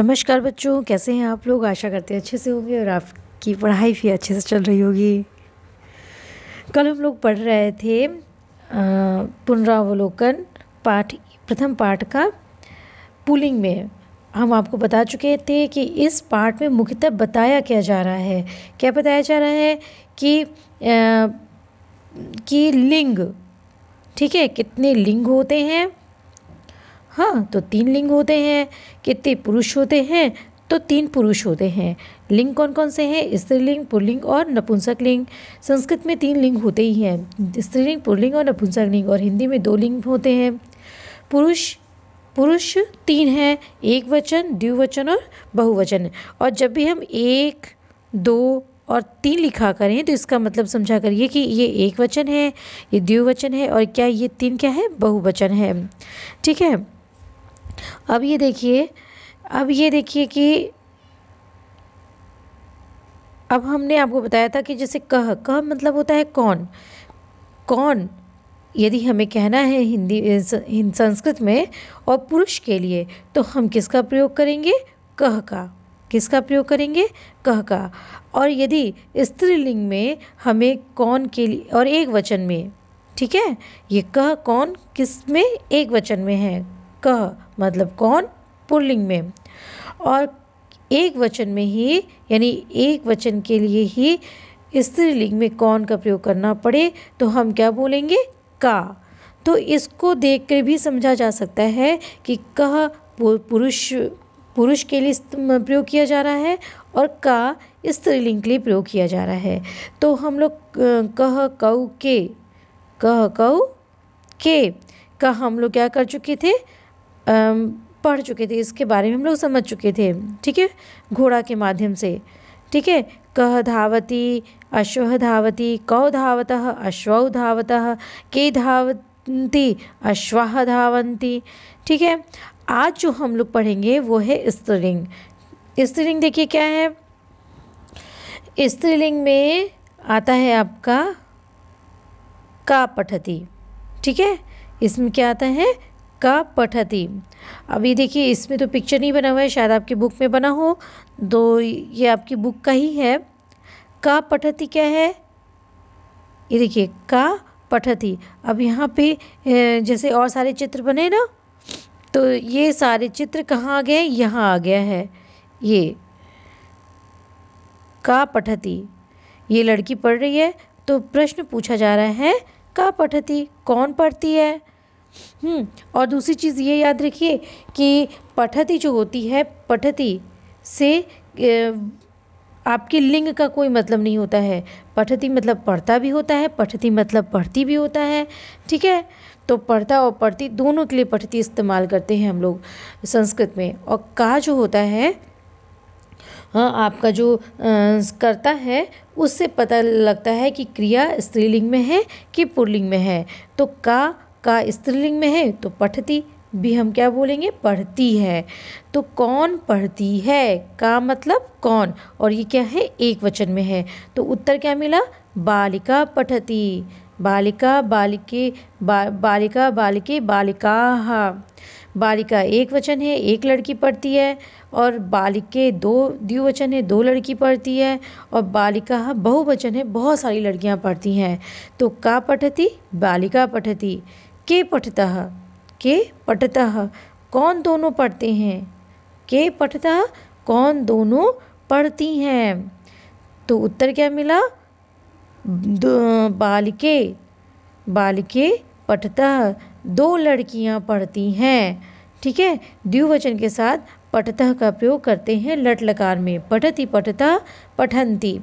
नमस्कार बच्चों कैसे हैं आप लोग? आशा करते हैं अच्छे से होंगे और आपकी पढ़ाई भी अच्छे से चल रही होगी। कल हम लोग पढ़ रहे थे पुनरावलोकन पाठ प्रथम पाठ का पुलिंग में। हम आपको बता चुके थे कि इस पाठ में मुख्यतः बताया क्या जा रहा है। क्या बताया जा रहा है कि आ, कि लिंग ठीक है कितने लिंग होते हैं हाँ तो तीन लिंग होते हैं, कितने पुरुष होते हैं तो तीन पुरुष होते हैं। लिंग कौन कौन से हैं? स्त्रीलिंग, पुल्लिंग और नपुंसक लिंग। संस्कृत में तीन लिंग होते ही हैं, स्त्रीलिंग, पुल्लिंग और नपुंसक लिंग, और हिंदी में दो लिंग होते हैं। पुरुष पुरुष तीन हैं, एक वचन, द्विवचन और बहुवचन। और जब भी हम एक, दो और तीन लिखा करें तो इसका मतलब समझा करिए कि ये एक वचन है, ये द्विवचन है, और क्या ये तीन क्या है? बहुवचन है। ठीक है? अब ये देखिए, अब ये देखिए कि अब हमने आपको बताया था कि जैसे कह कह मतलब होता है कौन? कौन? यदि हमें कहना है हिंदी संस्कृत में और पुरुष के लिए तो हम किसका प्रयोग करेंगे? कह का। किसका प्रयोग करेंगे? कह का। और यदि स्त्रीलिंग में हमें कौन के लिए, और एक वचन में, ठीक है? ये कह कौन किसमें? एक वचन में है। कह मतलब कौन? पुल्लिंग में। और एक वचन में ही, यानी एक वचन के लिए ही स्त्रीलिंग में कौन का प्रयोग करना पड़े तो हम क्या बोलेंगे? का। तो इसको देख कर भी समझा जा सकता है कि कह पुरुष पुरुष के लिए प्रयोग किया जा रहा है और का स्त्रीलिंग के लिए प्रयोग किया जा रहा है। तो हम लोग कह कऊ के कह कऊ के। का हम लोग क्या कर चुके थे? पढ़ चुके थे, इसके बारे में हम लोग समझ चुके थे, ठीक है? घोड़ा के माध्यम से, ठीक है? कह धावती, अश्व धावती, कौ धावत, अश्व धावत, के धावती अश्वाह धावंती ठीक है? आज जो हम लोग पढ़ेंगे, वो है स्त्रीलिंग। स्त्रीलिंग देखिए क्या है? स्त्रीलिंग में आता है आपका, का पठती, ठीक है? इसमें क्या आता है? का पठती। अभी देखिए, इसमें तो पिक्चर नहीं बना हुआ है, शायद आपकी बुक में बना हो। तो ये आपकी बुक का ही है। का पठती क्या है? ये देखिए, का पठती। अब यहाँ पे जैसे और सारे चित्र बने ना तो ये सारे चित्र कहाँ आ गए यहाँ आ गया है। ये, का पठती। ये लड़की पढ़ रही है तो प्रश्न पूछा जा रहा है, का पठती? कौन पढ़ती है? और दूसरी चीज़ ये याद रखिए कि पठती जो होती है, पठती से आपके लिंग का कोई मतलब नहीं होता है। पठती मतलब पढ़ता भी होता है, पठती मतलब पढ़ती भी होता है, ठीक है? तो पढ़ता और पढ़ती दोनों के लिए पठती इस्तेमाल करते हैं हम लोग संस्कृत में। और का जो होता है हाँ आपका जो करता है, उससे पता लगता है कि क्रिया स्त्रीलिंग में है कि पुल्लिंग में है। तो का का स्त्रीलिंग में है तो पठती भी हम क्या बोलेंगे? पढ़ती है। तो कौन पढ़ती है? का मतलब कौन? और ये क्या है? एक वचन में है। तो उत्तर क्या मिला? बालिका पठती। बालिका बालिके बा, बालिका बालिके बालिका। बालिका एक वचन है एक लड़की पढ़ती है और बालिके दो द्विवचन है दो लड़की पढ़ती है और बालिका बहुवचन है बहुत सारी लड़कियाँ पढ़ती हैं। तो का पठती? बालिका पठती। के पठतः के पठतः कौन दोनों पढ़ते हैं? के पठतः कौन दोनों पढ़ती हैं? तो उत्तर क्या मिला? बालिके बालिके पठतः दो लड़कियाँ पढ़ती हैं। ठीक है? द्विवचन के साथ पठतः का प्रयोग करते हैं लट लकार में। पठती, पठता पठंती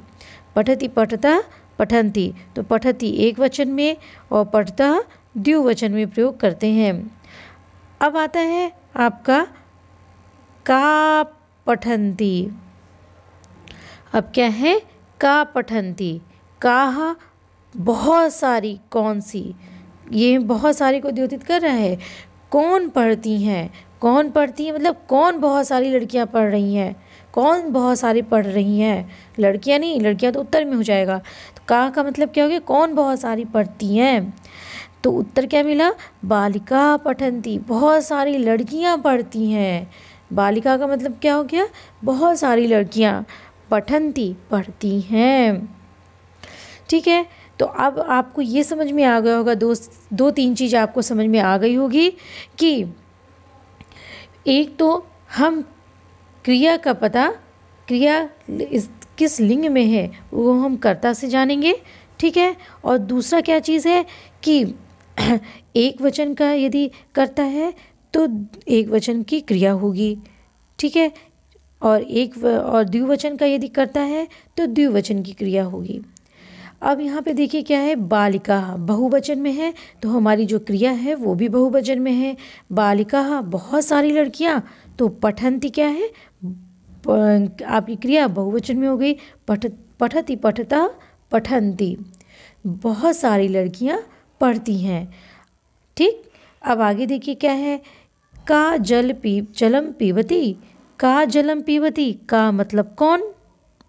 पठती, पठता पठंती तो पठती एक वचन में और पठता द्विवचन में प्रयोग करते हैं। अब आता है आपका का पठंती अब क्या है? का पठंती काह बहुत सारी, कौन सी? ये बहुत सारी को द्योतित कर रहा है। कौन पढ़ती हैं? कौन पढ़ती है? मतलब कौन बहुत सारी लड़कियाँ पढ़ रही हैं? कौन बहुत सारी पढ़ रही हैं? लड़कियाँ नहीं, लड़कियाँ तो उत्तर में हो जाएगा। तो का का मतलब क्या हो गया? कौन बहुत सारी पढ़ती हैं? तो उत्तर क्या मिला? बालिका पठंती। बहुत सारी लड़कियाँ पढ़ती हैं। बालिका का मतलब क्या हो गया? बहुत सारी लड़कियाँ पठंती पढ़ती हैं। ठीक है? तो अब आपको ये समझ में आ गया होगा दो दो तीन चीज़ आपको समझ में आ गई होगी कि एक तो हम क्रिया का पता, क्रिया इस, किस लिंग में है, वो हम कर्ता से जानेंगे, ठीक है? और दूसरा क्या चीज़ है कि एक वचन का यदि करता है तो एक वचन की क्रिया होगी ठीक है? और एक व, और द्विवचन का यदि करता है तो द्विवचन की क्रिया होगी। अब यहाँ पे देखिए क्या है बालिका बहुवचन में है तो हमारी जो क्रिया है वो भी बहुवचन में है। बालिका बहुत सारी लड़कियाँ तो पठंती क्या है? आपकी क्रिया बहुवचन में हो गई पठ पठती पठता पठंती। बहुत सारी लड़कियाँ पढ़ती हैं। ठीक? अब आगे देखिए क्या है? का जल पी, जलम पीवती, का जलम पीवती, का मतलब कौन?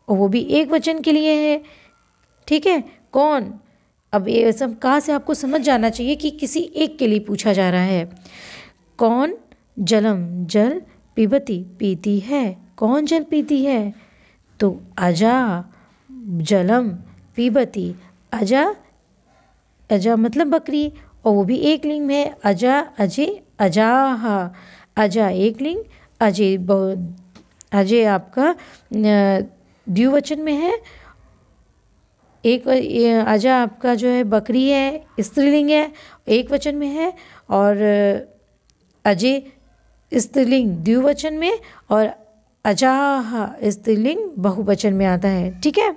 और वो भी एक वचन के लिए है। ठीक है? कौन? अब ये सब कहाँ से आपको समझ जाना चाहिए कि किसी एक के लिए पूछा जा रहा है। कौन? जलम, जल पीबती पीती है। कौन जल पीती है? तो अजा, जलम पीबती अजा अजा मतलब बकरी, और वो भी एक लिंग में है। अजा अजय अजाहा। अजा एक लिंग अजय अजय आपका द्विवचन में है। एक अजा आपका जो है बकरी है, स्त्रीलिंग है, एक वचन में है, और अजय स्त्रीलिंग द्विवचन में, और अजाह स्त्रीलिंग बहुवचन में आता है। ठीक है?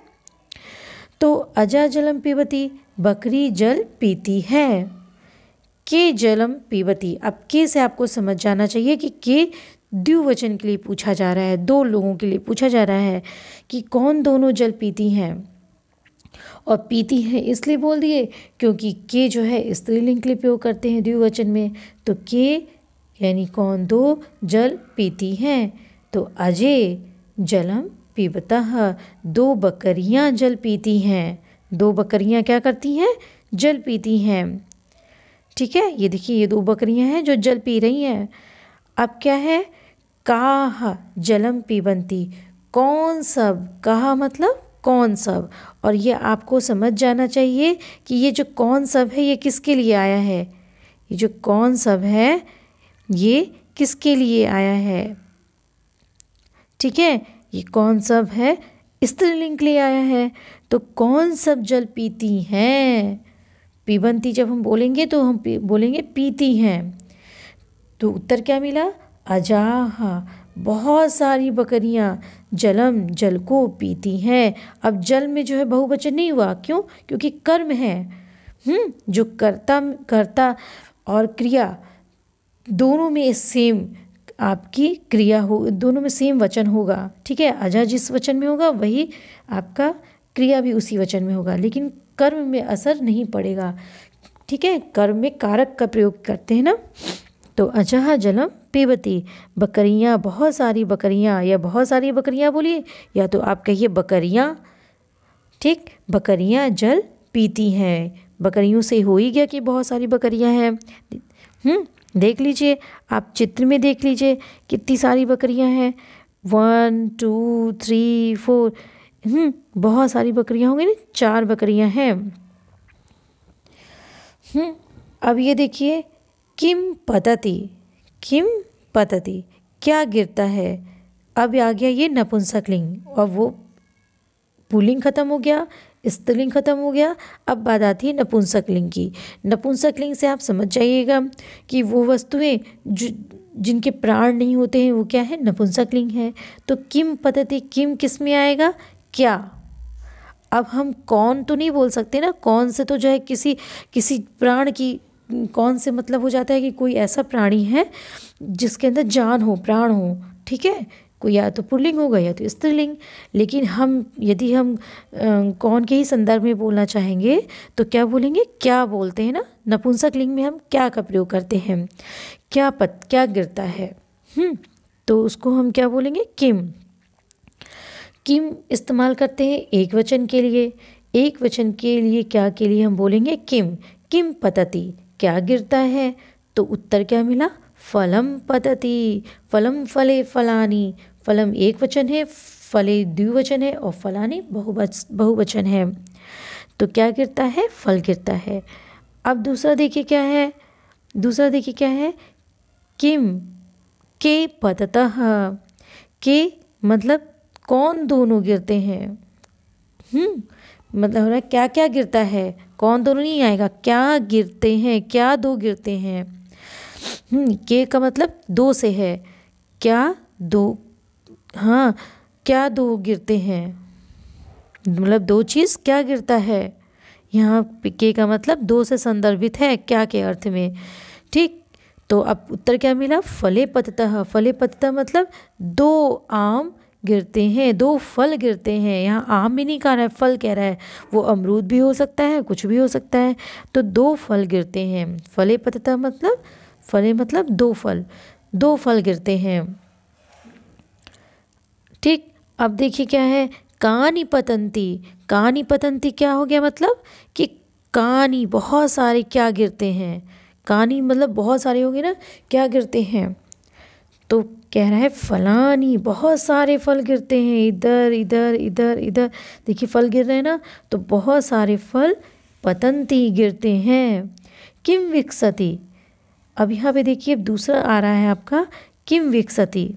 तो अजा जलम पीबती बकरी जल पीती है। के जलम पीबती। अब के से आपको समझ जाना चाहिए कि के द्विवचन के लिए पूछा जा रहा है, दो लोगों के लिए पूछा जा रहा है कि कौन दोनों जल पीती हैं। और पीती हैं इसलिए बोल दिए क्योंकि के जो है स्त्रीलिंग के लिए प्रयोग करते हैं द्विवचन में। तो के यानी कौन दो जल पीती हैं। तो अजय जलम पीबता, दो बकरियाँ जल पीती हैं। दो बकरियाँ क्या करती हैं? जल पीती हैं। ठीक है, ये देखिए, ये दो बकरियाँ हैं जो जल पी रही हैं। अब क्या है? काह जलम पीबंती कौन सब? कहा मतलब कौन सब? और ये आपको समझ जाना चाहिए कि ये जो कौन सब है, ये किसके लिए आया है? ये जो कौन सब है, ये किसके लिए आया है? ठीक है, ये कौन सब है? स्त्रीलिंग लिए आया है तो कौन सब जल पीती हैं? पीबंती जब हम बोलेंगे तो हम बोलेंगे पीती हैं। तो उत्तर क्या मिला? अजाहा। बहुत सारी बकरियाँ जलम, जल को पीती हैं। अब जल में जो है बहुवचन नहीं हुआ। क्यों? क्योंकि कर्म है। हम्म जो कर्ता कर्ता और क्रिया, दोनों में सेम आपकी क्रिया हो, दोनों में सेम वचन होगा। ठीक है? अजा जिस वचन में होगा, वही आपका क्रिया भी उसी वचन में होगा। लेकिन कर्म में असर नहीं पड़ेगा। ठीक है? कर्म में कारक का प्रयोग करते हैं ना? तो अजह जलम पीबती। बकरियाँ, बहुत सारी बकरियाँ, या बहुत सारी बकरियाँ बोलिए, या तो आप कहिए बकरियाँ। ठीक? बकरियाँ जल पीती हैं। बकरियों से हो ही गया कि बहुत सारी बकरियाँ हैं। हम्म? देख लीजिए, आप चित्र में देख लीजिए कितनी सारी बकरियाँ हैं। वन टू थ्री फोर हम्म बहुत सारी बकरियाँ होंगी ना, चार बकरियाँ हैं। हम्म अब ये देखिए, किम पतति किम पतति, क्या गिरता है? अब आ गया ये नपुंसकलिंग और वो पुलिंग खत्म हो गया स्त्रीलिंग खत्म हो गया। अब बात आती है नपुंसकलिंग की। नपुंसकलिंग से आप समझ जाइएगा कि वो वस्तुएँ जो, जिनके प्राण नहीं होते हैं, वो क्या है? नपुंसकलिंग है। तो किम पद्धति किम किसमें आएगा? क्या? अब हम कौन तो नहीं बोल सकते ना। कौन से तो जो है किसी किसी प्राण की, कौन से मतलब हो जाता है कि कोई ऐसा प्राणी है जिसके अंदर जान हो, प्राण हो। ठीक है? कोई या तो पुल्लिंग होगा या तो स्त्रीलिंग। लेकिन हम, यदि हम कौन के ही संदर्भ में बोलना चाहेंगे तो क्या बोलेंगे? क्या बोलते हैं ना? नपुंसक लिंग में हम क्या का प्रयोग करते हैं? क्या पत, क्या गिरता है? हम्म तो उसको हम क्या बोलेंगे? किम। किम इस्तेमाल करते हैं एक वचन के लिए। एक वचन के लिए क्या के लिए हम बोलेंगे? किम। किम पतति। क्या गिरता है? तो उत्तर क्या मिला? फलम पतति, फलम फले फलानी। फलम एक वचन है, फले द्विवचन है और फलानी बहुवच, बहुवचन है। तो क्या गिरता है? फल गिरता है। अब दूसरा देखिए क्या है। दूसरा देखिए क्या है? किम, के पततः। के मतलब कौन दोनों गिरते हैं? हम्म मतलब क्या क्या गिरता है? कौन दोनों नहीं आएगा? क्या गिरते हैं? क्या दो गिरते हैं? के का मतलब दो से है। क्या दो? हाँ क्या दो गिरते हैं? मतलब दो चीज़, क्या गिरता है? यहाँ के का मतलब दो से संदर्भित है, क्या के अर्थ में? ठीक तो अब उत्तर क्या मिला? फले पततः। फले पततः मतलब दो आम गिरते हैं, दो फल गिरते हैं। यहाँ आम भी नहीं कह रहा है, फल कह रहा है। वो अमरूद भी हो सकता है, कुछ भी हो सकता है। तो दो फल गिरते हैं। फले पततः मतलब फले मतलब दो फल दो फल गिरते हैं। ठीक, अब देखिए क्या है कानी पतंती कानी पतंती क्या हो गया मतलब कि कानी बहुत सारे क्या गिरते हैं, कानी मतलब बहुत सारे होंगे ना, क्या गिरते हैं? तो कह रहा है फलानी, बहुत सारे फल गिरते हैं, इधर इधर इधर इधर। देखिए फल गिर रहे हैं ना तो बहुत सारे फल पतंती गिरते हैं। किम विकसती? अब यहाँ पे देखिए, अब दूसरा आ रहा है आपका, किम विकसती।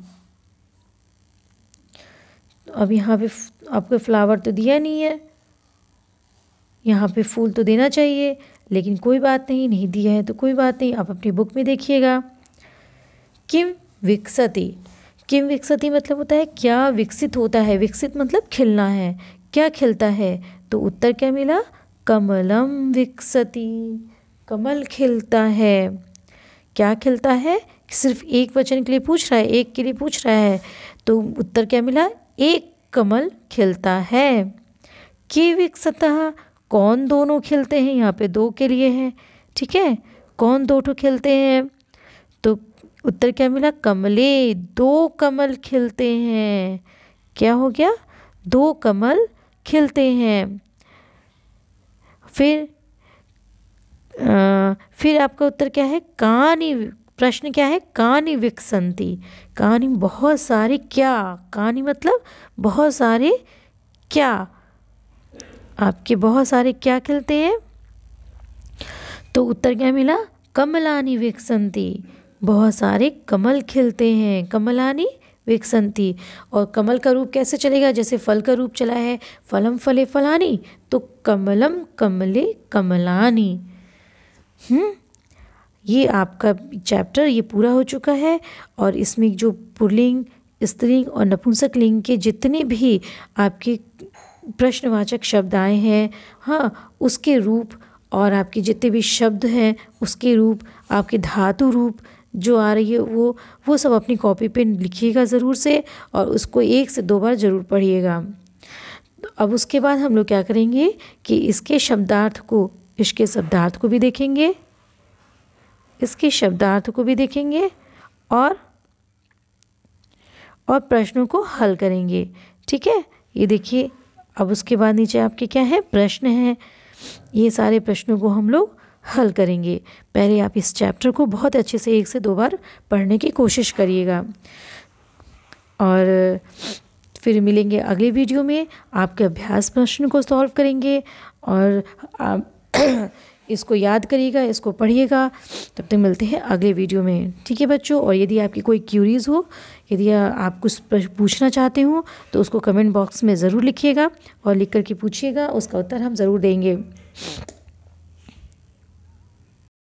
अब यहाँ पे आपको फ्लावर तो दिया नहीं है। यहाँ पे फूल तो देना चाहिए, लेकिन कोई बात नहीं नहीं दिया है तो कोई बात नहीं, आप अपनी बुक में देखिएगा। किम विकसती। किम विकसती मतलब होता है क्या विकसित होता है? विकसित मतलब खिलना है। क्या खिलता है? तो उत्तर क्या मिला? कमलम विकसती। कमल खिलता है। क्या खिलता है? सिर्फ़ एक वचन के लिए पूछ रहा है, एक के लिए पूछ रहा है। तो उत्तर क्या मिला? एक कमल खिलता है। कि विकसतः कौन दोनों खिलते हैं? यहाँ पे दो के लिए है। ठीक है? कौन दो ठो खिलते हैं? तो उत्तर क्या मिला? कमले। दो कमल खिलते हैं। क्या हो गया? दो कमल खिलते हैं। फिर फिर आपका उत्तर क्या है? कहानी प्रश्न क्या है? कहानी विकसंती। कहानी बहुत सारे क्या? कहानी मतलब बहुत सारे क्या? आपके बहुत सारे क्या खिलते हैं। तो उत्तर क्या मिला? कमलानी विकसंती। बहुत सारे कमल खिलते हैं। कमलानी विकसंती। और कमल का रूप कैसे चलेगा? जैसे फल का रूप चला है, फलम फले फलानी तो कमलम कमले कमलानी। ये आपका चैप्टर ये पूरा हो चुका है और इसमें जो पुरलिंग स्त्रीलिंग और नपुंसक लिंग के जितने भी आपके प्रश्नवाचक शब्द आए हैं हाँ उसके रूप और आपके जितने भी शब्द हैं, उसके रूप, आपके धातु रूप जो आ रही है, वो वो सब अपनी कॉपी पे लिखिएगा ज़रूर से और उसको एक से दो बार ज़रूर पढ़िएगा। अब उसके बाद हम लोग क्या करेंगे कि इसके शब्दार्थ को इसके शब्दार्थ को भी देखेंगे, इसके शब्दार्थ को भी देखेंगे और और प्रश्नों को हल करेंगे। ठीक है? ये देखिए, अब उसके बाद नीचे आपके क्या है? प्रश्न हैं। ये सारे प्रश्नों को हम लोग हल करेंगे। पहले आप इस चैप्टर को बहुत अच्छे से एक से दो बार पढ़ने की कोशिश करिएगा। और फिर मिलेंगे अगले वीडियो में। आपके अभ्यास प्रश्न को सॉल्व करेंगे और आप इसको याद करिएगा, इसको पढ़िएगा। तब तक मिलते हैं अगले वीडियो में। ठीक है बच्चों? और यदि आपकी कोई क्यूरीज हो, यदि आप कुछ पूछना चाहते हो तो उसको कमेंट बॉक्स में ज़रूर लिखिएगा और लिख करके पूछिएगा, उसका उत्तर हम ज़रूर देंगे।